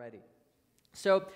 already. So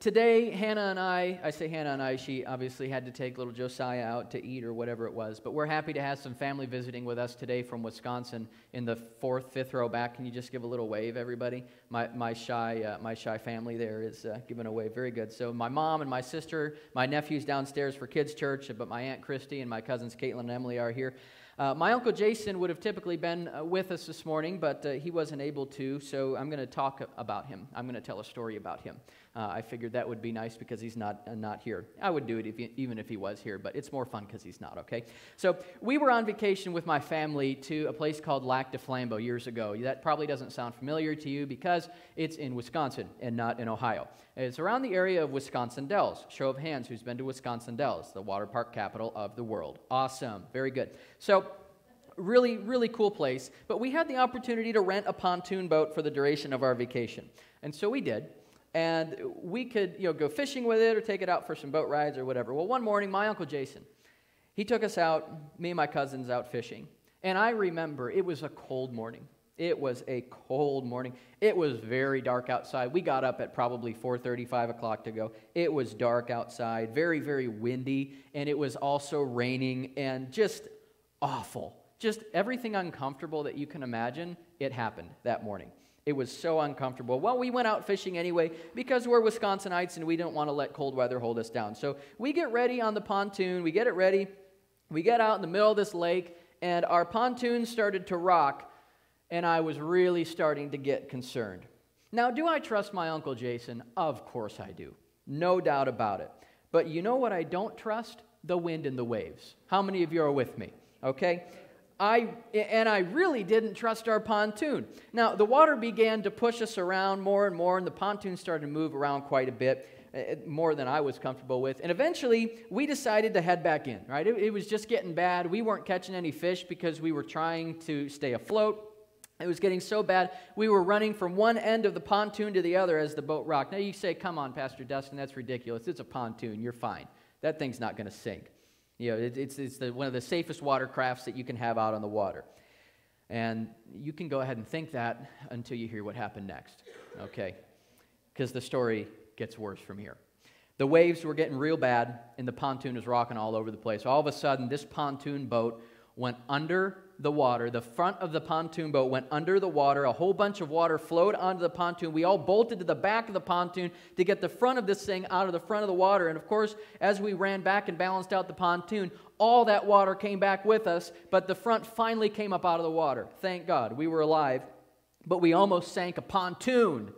today, Hannah and I, I say Hannah and I, she obviously had to take little Josiah out to eat or whatever it was, but we're happy to have some family visiting with us today from Wisconsin in the fourth, fifth row back. Can you just give a little wave, everybody? My, my, shy, uh, my shy family there is uh, giving a wave. Very good. So my mom and my sister, my nephew's downstairs for kids' church, but my Aunt Christy and my cousins Caitlin and Emily are here. Uh, my Uncle Jason would have typically been uh, with us this morning, but uh, he wasn't able to, so I'm going to talk about him. I'm going to tell a story about him. Uh, I figured that would be nice because he's not, uh, not here. I would do it if he, even if he was here, but it's more fun because he's not, okay? So we were on vacation with my family to a place called Lac du Flambeau years ago. That probably doesn't sound familiar to you because it's in Wisconsin and not in Ohio. It's around the area of Wisconsin Dells. Show of hands who's been to Wisconsin Dells, the water park capital of the world. Awesome. Very good. So really, really cool place. But we had the opportunity to rent a pontoon boat for the duration of our vacation. And so we did and we could you know, go fishing with it or take it out for some boat rides or whatever. Well, one morning, my Uncle Jason, he took us out, me and my cousins out fishing. And I remember it was a cold morning. It was a cold morning. It was very dark outside. We got up at probably 4:30, 5 o'clock to go. It was dark outside, very, very windy, and it was also raining and just awful. Just everything uncomfortable that you can imagine, it happened that morning. It was so uncomfortable. Well, we went out fishing anyway because we're Wisconsinites and we didn't want to let cold weather hold us down. So we get ready on the pontoon, we get it ready, we get out in the middle of this lake, and our pontoon started to rock, and I was really starting to get concerned. Now, do I trust my Uncle Jason? Of course I do. No doubt about it. But you know what I don't trust? The wind and the waves. How many of you are with me? Okay? I, and I really didn't trust our pontoon. Now, the water began to push us around more and more, and the pontoon started to move around quite a bit, uh, more than I was comfortable with. And eventually, we decided to head back in, right? It, it was just getting bad. We weren't catching any fish because we were trying to stay afloat. It was getting so bad, we were running from one end of the pontoon to the other as the boat rocked. Now, you say, come on, Pastor Dustin, that's ridiculous. It's a pontoon. You're fine. That thing's not going to sink. You know, it, it's, it's the, one of the safest watercrafts that you can have out on the water. And you can go ahead and think that until you hear what happened next, okay? Because the story gets worse from here. The waves were getting real bad, and the pontoon was rocking all over the place. All of a sudden, this pontoon boat went under the water. The front of the pontoon boat went under the water. A whole bunch of water flowed onto the pontoon. We all bolted to the back of the pontoon to get the front of this thing out of the front of the water. And of course, as we ran back and balanced out the pontoon, all that water came back with us, but the front finally came up out of the water. Thank God we were alive. But we almost sank a pontoon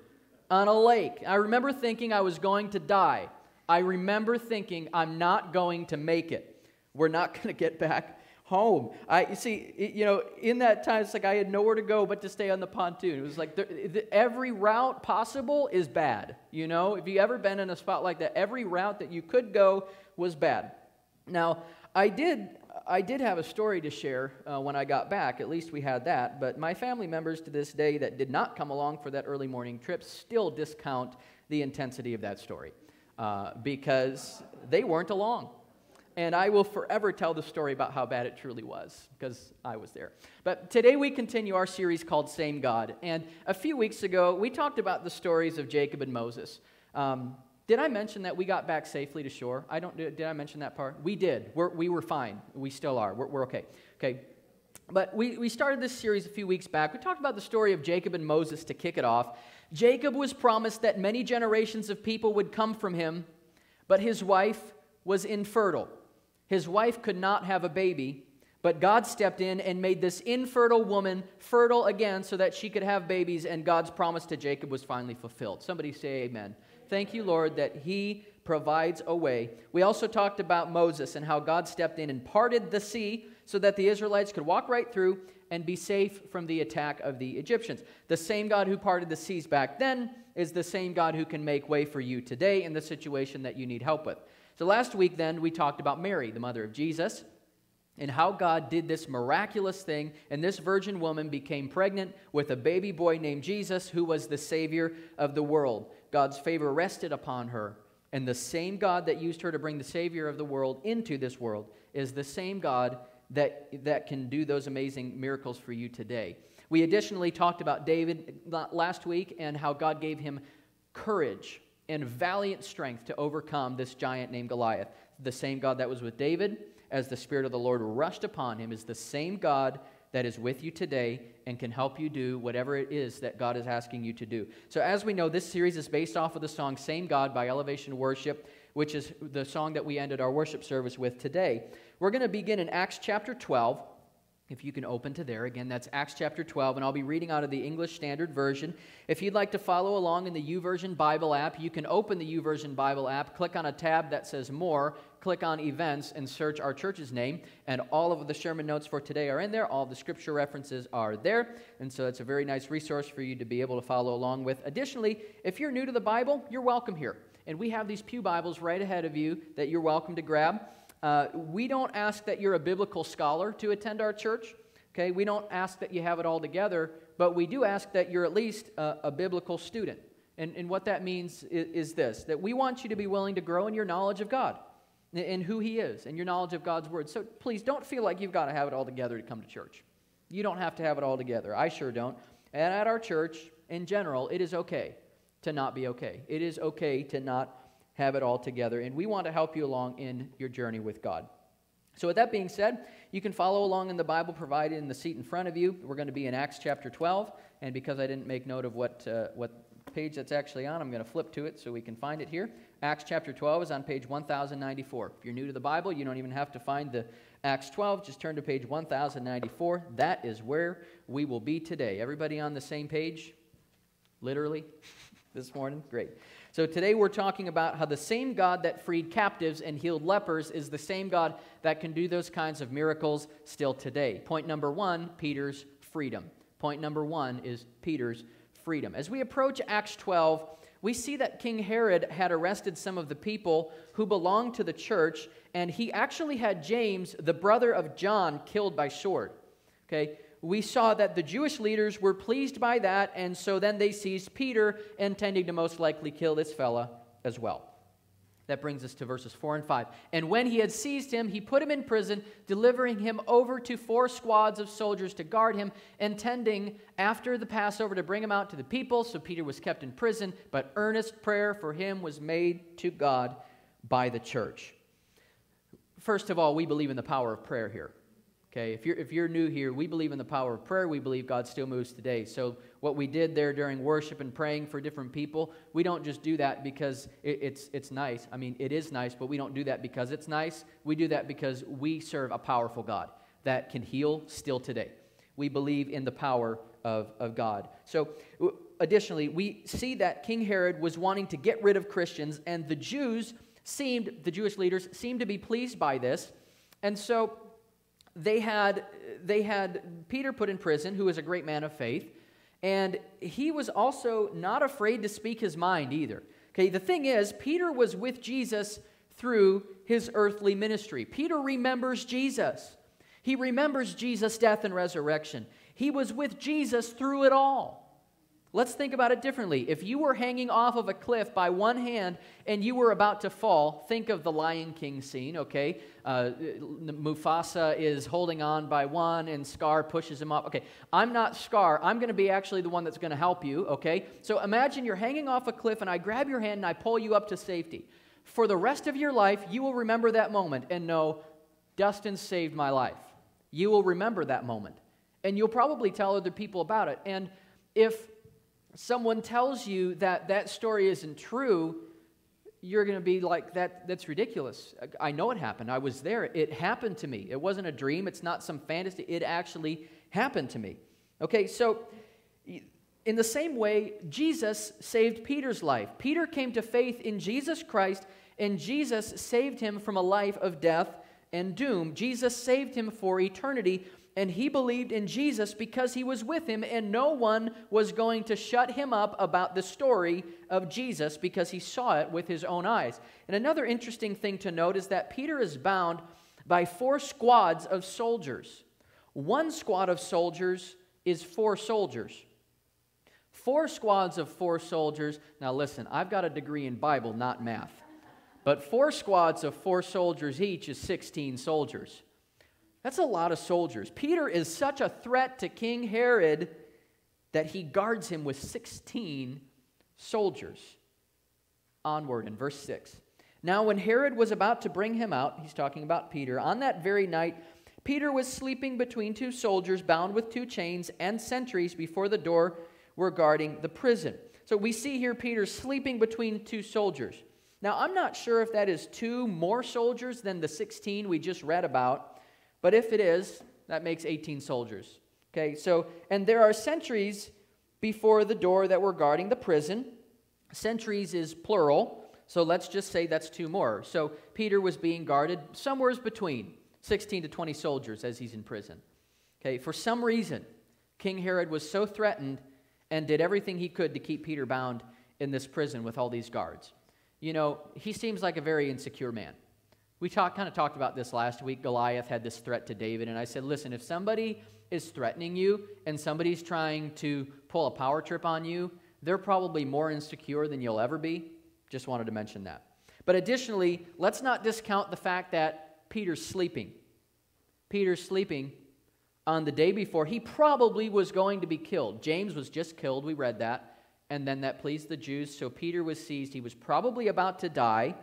on a lake. I remember thinking I was going to die. I remember thinking I'm not going to make it. We're not going to get back home. I you see, you know, in that time, it's like I had nowhere to go but to stay on the pontoon. It was like the, the, every route possible is bad. You know, if you ever been in a spot like that, every route that you could go was bad. Now, I did. I did have a story to share uh, when I got back. At least we had that. But my family members to this day that did not come along for that early morning trip still discount the intensity of that story uh, because they weren't along and I will forever tell the story about how bad it truly was because I was there. But today we continue our series called Same God. And a few weeks ago, we talked about the stories of Jacob and Moses. Um, did I mention that we got back safely to shore? I don't. Did I mention that part? We did. We're, we were fine. We still are. We're, we're okay. Okay. But we, we started this series a few weeks back. We talked about the story of Jacob and Moses to kick it off. Jacob was promised that many generations of people would come from him, but his wife was infertile. His wife could not have a baby, but God stepped in and made this infertile woman fertile again so that she could have babies, and God's promise to Jacob was finally fulfilled. Somebody say amen. Thank you, Lord, that He provides a way. We also talked about Moses and how God stepped in and parted the sea so that the Israelites could walk right through and be safe from the attack of the Egyptians. The same God who parted the seas back then is the same God who can make way for you today in the situation that you need help with. So last week, then, we talked about Mary, the mother of Jesus, and how God did this miraculous thing, and this virgin woman became pregnant with a baby boy named Jesus, who was the Savior of the world. God's favor rested upon her, and the same God that used her to bring the Savior of the world into this world is the same God that, that can do those amazing miracles for you today. We additionally talked about David last week and how God gave him courage and valiant strength to overcome this giant named Goliath. The same God that was with David, as the Spirit of the Lord rushed upon him, is the same God that is with you today and can help you do whatever it is that God is asking you to do. So, as we know, this series is based off of the song Same God by Elevation Worship, which is the song that we ended our worship service with today. We're going to begin in Acts chapter 12. If you can open to there. Again, that's Acts chapter 12, and I'll be reading out of the English Standard Version. If you'd like to follow along in the YouVersion Bible app, you can open the YouVersion Bible app, click on a tab that says More, click on Events, and search our church's name. And all of the sermon notes for today are in there. All the scripture references are there. And so it's a very nice resource for you to be able to follow along with. Additionally, if you're new to the Bible, you're welcome here. And we have these Pew Bibles right ahead of you that you're welcome to grab. Uh, we don't ask that you're a biblical scholar to attend our church. Okay, we don't ask that you have it all together, but we do ask that you're at least a, a biblical student. And, and what that means is, is, this that we want you to be willing to grow in your knowledge of God and, and who He is and your knowledge of God's Word. So please don't feel like you've got to have it all together to come to church. You don't have to have it all together. I sure don't. And at our church, in general, it is okay to not be okay. It is okay to not have it all together. And we want to help you along in your journey with God. So, with that being said, you can follow along in the Bible provided in the seat in front of you. We're going to be in Acts chapter 12. And because I didn't make note of what, uh, what page that's actually on, I'm going to flip to it so we can find it here. Acts chapter 12 is on page 1094. If you're new to the Bible, you don't even have to find the Acts 12. Just turn to page 1094. That is where we will be today. Everybody on the same page? Literally? this morning? Great. So today we're talking about how the same God that freed captives and healed lepers is the same God that can do those kinds of miracles still today. Point number one Peter's freedom. Point number one is Peter's freedom. As we approach Acts 12, we see that King Herod had arrested some of the people who belonged to the church, and he actually had James, the brother of John, killed by sword. Okay? We saw that the Jewish leaders were pleased by that, and so then they seized Peter, intending to most likely kill this fella as well. That brings us to verses 4 and 5. And when he had seized him, he put him in prison, delivering him over to four squads of soldiers to guard him, intending after the Passover to bring him out to the people. So Peter was kept in prison, but earnest prayer for him was made to God by the church. First of all, we believe in the power of prayer here. Okay, if you're, if you're new here, we believe in the power of prayer. We believe God still moves today. So, what we did there during worship and praying for different people, we don't just do that because it, it's, it's nice. I mean, it is nice, but we don't do that because it's nice. We do that because we serve a powerful God that can heal still today. We believe in the power of, of God. So, additionally, we see that King Herod was wanting to get rid of Christians, and the Jews seemed, the Jewish leaders seemed to be pleased by this. And so, they had, they had Peter put in prison, who was a great man of faith, and he was also not afraid to speak his mind either. Okay, the thing is, Peter was with Jesus through his earthly ministry. Peter remembers Jesus. He remembers Jesus' death and resurrection. He was with Jesus through it all. Let's think about it differently. If you were hanging off of a cliff by one hand and you were about to fall, think of the Lion King scene, okay? Uh, Mufasa is holding on by one and Scar pushes him up. Okay, I'm not Scar. I'm going to be actually the one that's going to help you, okay? So imagine you're hanging off a cliff and I grab your hand and I pull you up to safety. For the rest of your life, you will remember that moment and know, Dustin saved my life. You will remember that moment. And you'll probably tell other people about it. And if someone tells you that that story isn't true, you're going to be like, that, that's ridiculous. I know it happened. I was there. It happened to me. It wasn't a dream. It's not some fantasy. It actually happened to me. Okay, so in the same way, Jesus saved Peter's life. Peter came to faith in Jesus Christ, and Jesus saved him from a life of death and doom. Jesus saved him for eternity and he believed in Jesus because he was with him, and no one was going to shut him up about the story of Jesus because he saw it with his own eyes. And another interesting thing to note is that Peter is bound by four squads of soldiers. One squad of soldiers is four soldiers. Four squads of four soldiers. Now, listen, I've got a degree in Bible, not math. But four squads of four soldiers each is 16 soldiers. That's a lot of soldiers. Peter is such a threat to King Herod that he guards him with 16 soldiers. onward in verse 6. Now, when Herod was about to bring him out, he's talking about Peter, on that very night, Peter was sleeping between two soldiers bound with two chains, and sentries before the door were guarding the prison. So we see here Peter sleeping between two soldiers. Now, I'm not sure if that is two more soldiers than the 16 we just read about, but if it is, that makes 18 soldiers. Okay, so, and there are sentries before the door that were guarding the prison. Sentries is plural, so let's just say that's two more. So Peter was being guarded somewheres between 16 to 20 soldiers as he's in prison. Okay, for some reason, King Herod was so threatened and did everything he could to keep Peter bound in this prison with all these guards. You know, he seems like a very insecure man. We talk, kind of talked about this last week. Goliath had this threat to David, and I said, listen, if somebody is threatening you and somebody's trying to pull a power trip on you, they're probably more insecure than you'll ever be. Just wanted to mention that. But additionally, let's not discount the fact that Peter's sleeping. Peter's sleeping on the day before. He probably was going to be killed. James was just killed. We read that. And then that pleased the Jews. So Peter was seized. He was probably about to die.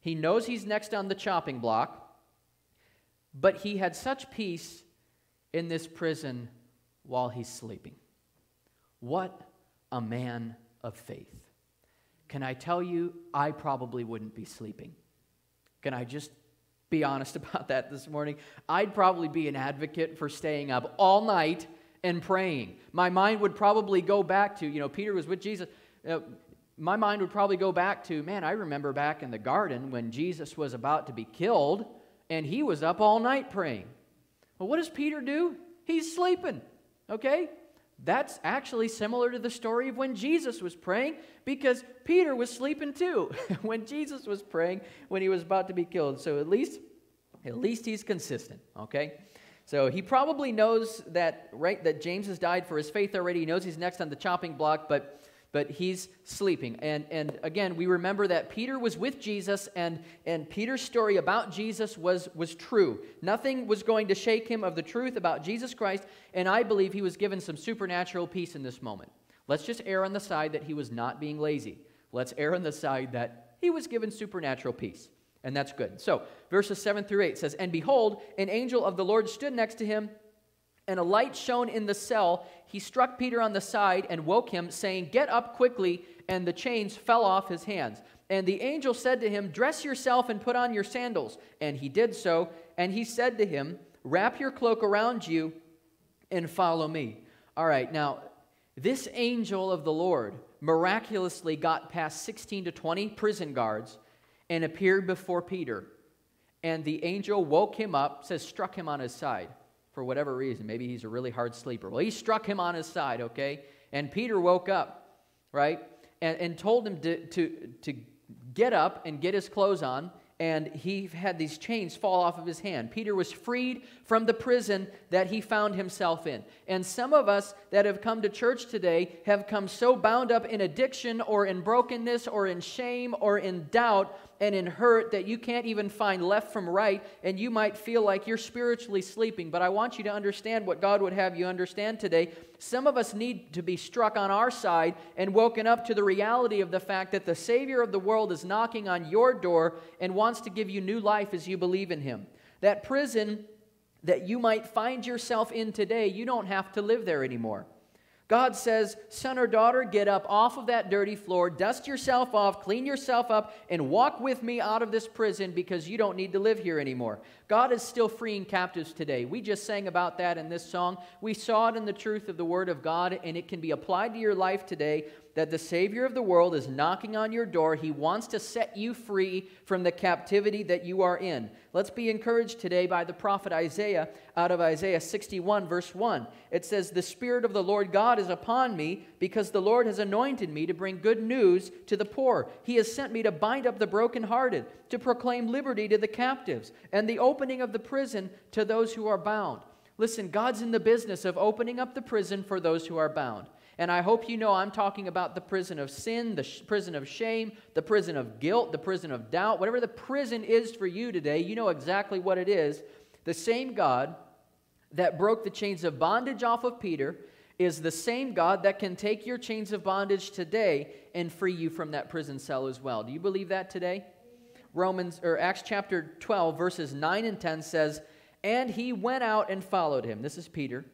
He knows he's next on the chopping block. But he had such peace in this prison while he's sleeping. What a man of faith. Can I tell you, I probably wouldn't be sleeping. Can I just be honest about that this morning? I'd probably be an advocate for staying up all night and praying. My mind would probably go back to, you know, Peter was with Jesus. Uh, my mind would probably go back to, man, I remember back in the garden when Jesus was about to be killed and he was up all night praying. Well, what does Peter do? He's sleeping, okay? That's actually similar to the story of when Jesus was praying because Peter was sleeping too when Jesus was praying when he was about to be killed. So at least at least he's consistent, okay? So he probably knows that right that James has died for his faith already. He knows he's next on the chopping block, but but he's sleeping. And, and again, we remember that Peter was with Jesus, and, and Peter's story about Jesus was, was true. Nothing was going to shake him of the truth about Jesus Christ, and I believe he was given some supernatural peace in this moment. Let's just err on the side that he was not being lazy. Let's err on the side that he was given supernatural peace. And that's good. So, verses 7 through 8 says, And behold, an angel of the Lord stood next to him and a light shone in the cell. He struck Peter on the side and woke him, saying, Get up quickly. And the chains fell off his hands. And the angel said to him, Dress yourself and put on your sandals. And he did so. And he said to him, Wrap your cloak around you and follow me. All right, now, this angel of the Lord miraculously got past 16 to 20 prison guards and appeared before Peter. And the angel woke him up, says, struck him on his side for whatever reason. Maybe he's a really hard sleeper. Well, he struck him on his side, okay? And Peter woke up, right? And, and told him to, to, to get up and get his clothes on and he had these chains fall off of his hand. Peter was freed from the prison that he found himself in. And some of us that have come to church today have come so bound up in addiction or in brokenness or in shame or in doubt and in hurt that you can't even find left from right, and you might feel like you're spiritually sleeping. But I want you to understand what God would have you understand today. Some of us need to be struck on our side and woken up to the reality of the fact that the Savior of the world is knocking on your door and wants to give you new life as you believe in Him. That prison that you might find yourself in today, you don't have to live there anymore. God says, Son or daughter, get up off of that dirty floor, dust yourself off, clean yourself up, and walk with me out of this prison because you don't need to live here anymore. God is still freeing captives today. We just sang about that in this song. We saw it in the truth of the Word of God, and it can be applied to your life today that the Savior of the world is knocking on your door. He wants to set you free from the captivity that you are in. Let's be encouraged today by the prophet Isaiah out of Isaiah 61, verse 1. It says, The Spirit of the Lord God is upon me because the Lord has anointed me to bring good news to the poor. He has sent me to bind up the brokenhearted, to proclaim liberty to the captives, and the opening of the prison to those who are bound. Listen, God's in the business of opening up the prison for those who are bound. And I hope you know I'm talking about the prison of sin, the sh- prison of shame, the prison of guilt, the prison of doubt. Whatever the prison is for you today, you know exactly what it is. The same God that broke the chains of bondage off of Peter is the same God that can take your chains of bondage today and free you from that prison cell as well. Do you believe that today? Romans or Acts chapter 12 verses 9 and 10 says, "And he went out and followed him." This is Peter.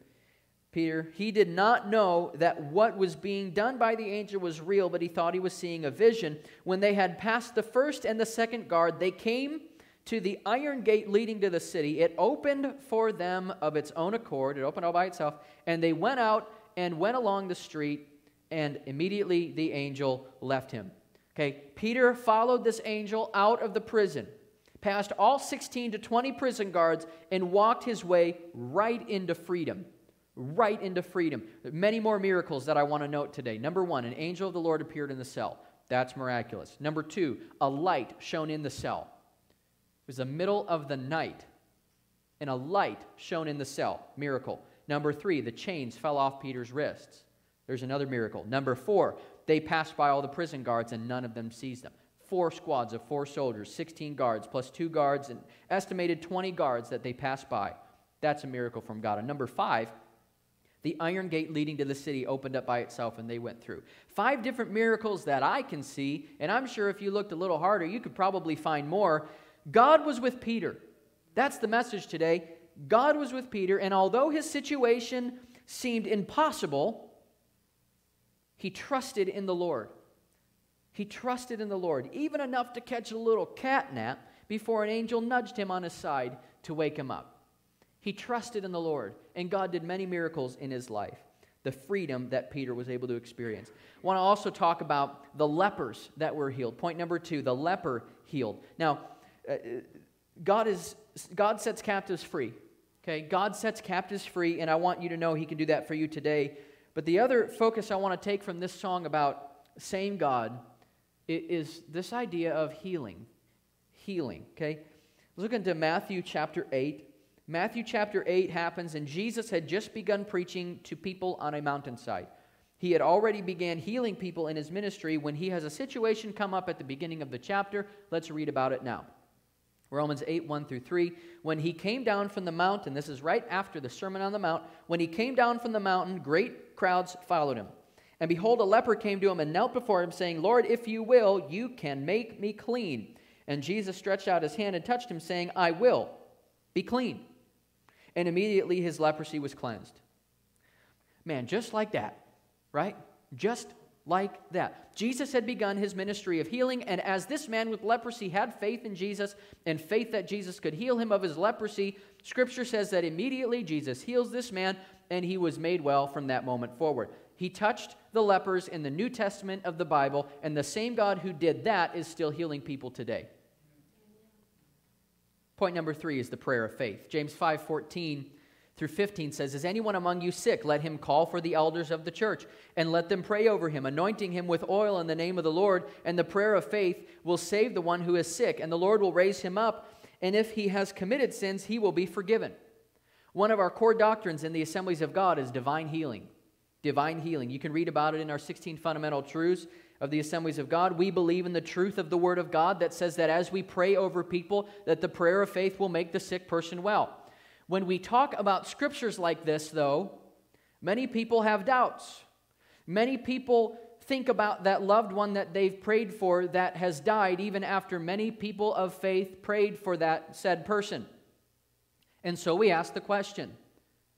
Peter, he did not know that what was being done by the angel was real, but he thought he was seeing a vision. When they had passed the first and the second guard, they came to the iron gate leading to the city. It opened for them of its own accord, it opened all by itself, and they went out and went along the street, and immediately the angel left him. Okay, Peter followed this angel out of the prison, passed all 16 to 20 prison guards, and walked his way right into freedom. Right into freedom. Many more miracles that I want to note today. Number one, an angel of the Lord appeared in the cell. That's miraculous. Number two, a light shone in the cell. It was the middle of the night, and a light shone in the cell. Miracle. Number three, the chains fell off Peter's wrists. There's another miracle. Number four, they passed by all the prison guards and none of them seized them. Four squads of four soldiers, 16 guards, plus two guards, and estimated 20 guards that they passed by. That's a miracle from God. And number five, the iron gate leading to the city opened up by itself and they went through. Five different miracles that I can see, and I'm sure if you looked a little harder, you could probably find more. God was with Peter. That's the message today. God was with Peter, and although his situation seemed impossible, he trusted in the Lord. He trusted in the Lord, even enough to catch a little cat nap before an angel nudged him on his side to wake him up. He trusted in the Lord, and God did many miracles in his life. The freedom that Peter was able to experience. I want to also talk about the lepers that were healed. Point number two the leper healed. Now, uh, God, is, God sets captives free. Okay, God sets captives free, and I want you to know He can do that for you today. But the other focus I want to take from this song about same God is this idea of healing. Healing, okay? Look into Matthew chapter 8. Matthew chapter 8 happens, and Jesus had just begun preaching to people on a mountainside. He had already began healing people in his ministry when he has a situation come up at the beginning of the chapter. Let's read about it now. Romans 8, 1 through 3. When he came down from the mountain, this is right after the Sermon on the Mount, when he came down from the mountain, great crowds followed him. And behold, a leper came to him and knelt before him, saying, Lord, if you will, you can make me clean. And Jesus stretched out his hand and touched him, saying, I will, be clean. And immediately his leprosy was cleansed. Man, just like that, right? Just like that. Jesus had begun his ministry of healing, and as this man with leprosy had faith in Jesus and faith that Jesus could heal him of his leprosy, Scripture says that immediately Jesus heals this man, and he was made well from that moment forward. He touched the lepers in the New Testament of the Bible, and the same God who did that is still healing people today. Point number three is the prayer of faith. James 5 14 through 15 says, Is anyone among you sick? Let him call for the elders of the church and let them pray over him, anointing him with oil in the name of the Lord. And the prayer of faith will save the one who is sick, and the Lord will raise him up. And if he has committed sins, he will be forgiven. One of our core doctrines in the assemblies of God is divine healing. Divine healing. You can read about it in our 16 fundamental truths of the assemblies of God. We believe in the truth of the word of God that says that as we pray over people, that the prayer of faith will make the sick person well. When we talk about scriptures like this, though, many people have doubts. Many people think about that loved one that they've prayed for that has died, even after many people of faith prayed for that said person. And so we ask the question,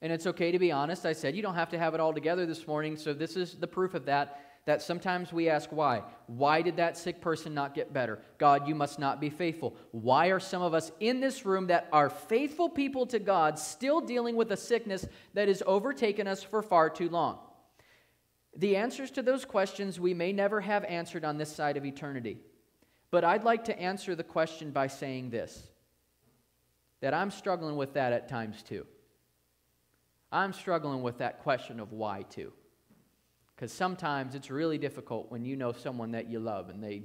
and it's okay to be honest. I said you don't have to have it all together this morning, so this is the proof of that that sometimes we ask why. Why did that sick person not get better? God, you must not be faithful. Why are some of us in this room that are faithful people to God still dealing with a sickness that has overtaken us for far too long? The answers to those questions we may never have answered on this side of eternity. But I'd like to answer the question by saying this that I'm struggling with that at times too. I'm struggling with that question of why too. Because sometimes it's really difficult when you know someone that you love and they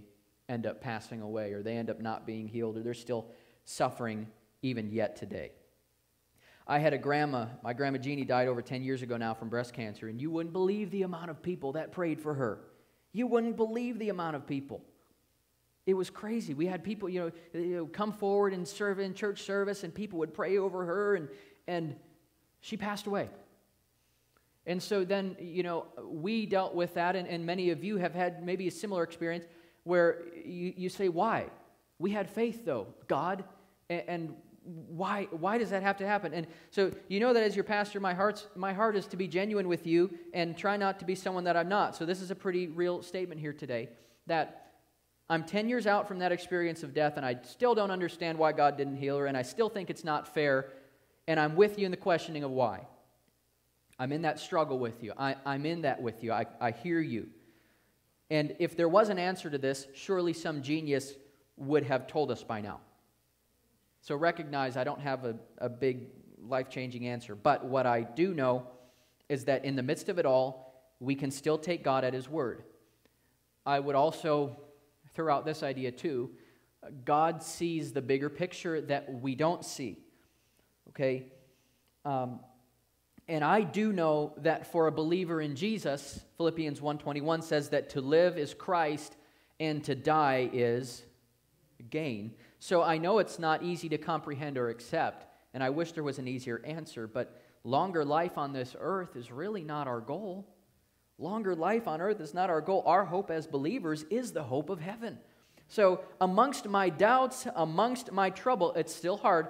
end up passing away or they end up not being healed or they're still suffering even yet today. I had a grandma, my grandma Jeannie died over 10 years ago now from breast cancer, and you wouldn't believe the amount of people that prayed for her. You wouldn't believe the amount of people. It was crazy. We had people, you know, come forward and serve in church service, and people would pray over her, and, and she passed away. And so then, you know, we dealt with that, and, and many of you have had maybe a similar experience where you, you say, Why? We had faith, though, God, and, and why, why does that have to happen? And so you know that as your pastor, my, heart's, my heart is to be genuine with you and try not to be someone that I'm not. So this is a pretty real statement here today that I'm 10 years out from that experience of death, and I still don't understand why God didn't heal her, and I still think it's not fair, and I'm with you in the questioning of why. I'm in that struggle with you. I, am in that with you. I, I hear you. And if there was an answer to this, surely some genius would have told us by now. So recognize I don't have a, a big life changing answer. But what I do know is that in the midst of it all, we can still take God at His word. I would also throw out this idea too God sees the bigger picture that we don't see. Okay? Um, and I do know that for a believer in Jesus, Philippians 1:21 says that to live is Christ and to die is gain. So I know it's not easy to comprehend or accept, and I wish there was an easier answer, but longer life on this earth is really not our goal. Longer life on earth is not our goal. Our hope as believers is the hope of heaven. So, amongst my doubts, amongst my trouble, it's still hard.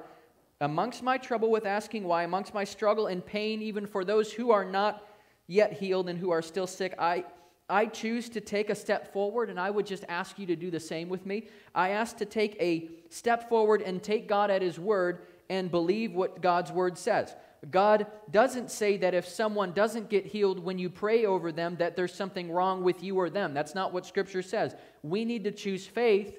Amongst my trouble with asking why, amongst my struggle and pain, even for those who are not yet healed and who are still sick, I, I choose to take a step forward, and I would just ask you to do the same with me. I ask to take a step forward and take God at His word and believe what God's word says. God doesn't say that if someone doesn't get healed when you pray over them, that there's something wrong with you or them. That's not what Scripture says. We need to choose faith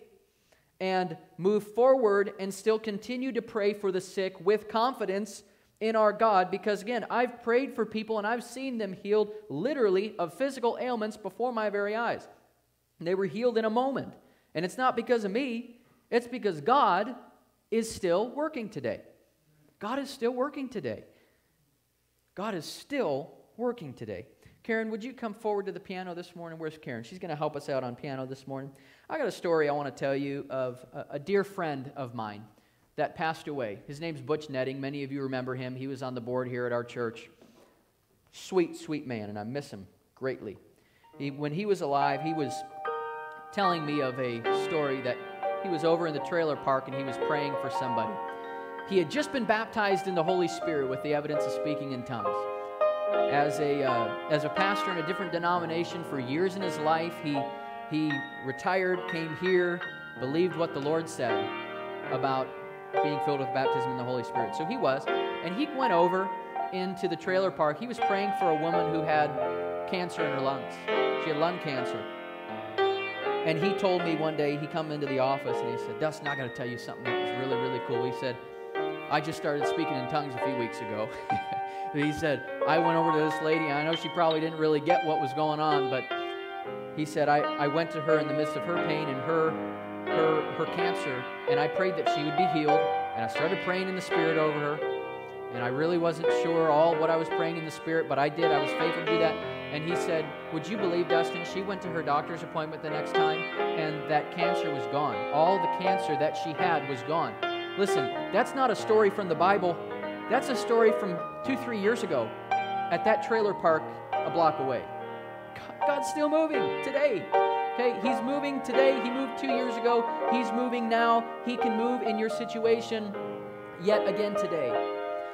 and move forward and still continue to pray for the sick with confidence in our God because, again, I've prayed for people and I've seen them healed literally of physical ailments before my very eyes. They were healed in a moment. And it's not because of me, it's because God is still working today. God is still working today. God is still working today. Karen, would you come forward to the piano this morning? Where's Karen? She's going to help us out on piano this morning. I got a story I want to tell you of a, a dear friend of mine that passed away. His name's Butch Netting. Many of you remember him. He was on the board here at our church. Sweet, sweet man, and I miss him greatly. He, when he was alive, he was telling me of a story that he was over in the trailer park and he was praying for somebody. He had just been baptized in the Holy Spirit with the evidence of speaking in tongues. As a, uh, as a pastor in a different denomination for years in his life, he, he retired, came here, believed what the Lord said about being filled with baptism in the Holy Spirit. So he was. And he went over into the trailer park. He was praying for a woman who had cancer in her lungs. She had lung cancer. And he told me one day, he come into the office and he said, Dustin, I got to tell you something that was really, really cool. He said, I just started speaking in tongues a few weeks ago. he said, I went over to this lady. I know she probably didn't really get what was going on, but he said, I, I went to her in the midst of her pain and her her, her cancer, and I prayed that she would be healed. And I started praying in the Spirit over her. And I really wasn't sure all what I was praying in the Spirit, but I did. I was faithful to do that. And he said, Would you believe, Dustin? She went to her doctor's appointment the next time, and that cancer was gone. All the cancer that she had was gone. Listen, that's not a story from the Bible. That's a story from two, three years ago at that trailer park a block away. God's still moving today. Okay, He's moving today. He moved two years ago. He's moving now. He can move in your situation yet again today.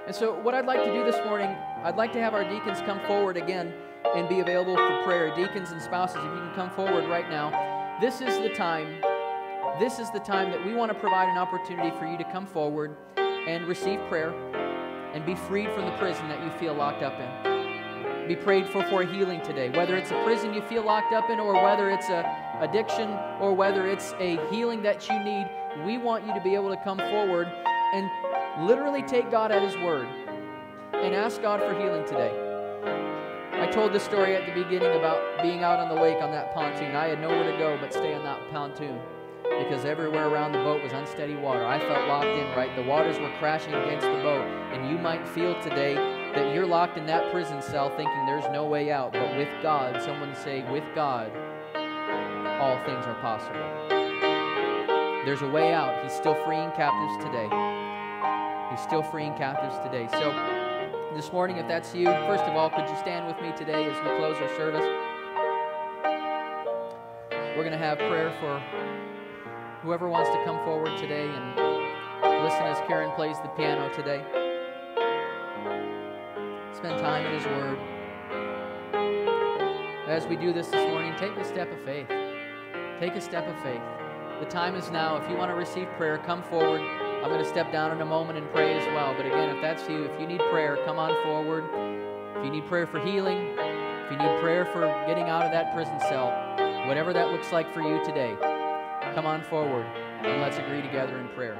And so, what I'd like to do this morning, I'd like to have our deacons come forward again and be available for prayer. Deacons and spouses, if you can come forward right now. This is the time. This is the time that we want to provide an opportunity for you to come forward and receive prayer and be freed from the prison that you feel locked up in be prayed for for healing today. Whether it's a prison you feel locked up in, or whether it's a addiction, or whether it's a healing that you need, we want you to be able to come forward and literally take God at His word and ask God for healing today. I told this story at the beginning about being out on the lake on that pontoon. I had nowhere to go but stay on that pontoon because everywhere around the boat was unsteady water. I felt locked in, right? The waters were crashing against the boat. And you might feel today that you're locked in that prison cell thinking there's no way out. But with God, someone say, with God, all things are possible. There's a way out. He's still freeing captives today. He's still freeing captives today. So This morning, if that's you, first of all, could you stand with me today as we close our service? We're going to have prayer for whoever wants to come forward today and listen as Karen plays the piano today. Spend time in His Word. As we do this this morning, take a step of faith. Take a step of faith. The time is now. If you want to receive prayer, come forward. I'm going to step down in a moment and pray as well. But again, if that's you, if you need prayer, come on forward. If you need prayer for healing, if you need prayer for getting out of that prison cell, whatever that looks like for you today, come on forward and let's agree together in prayer.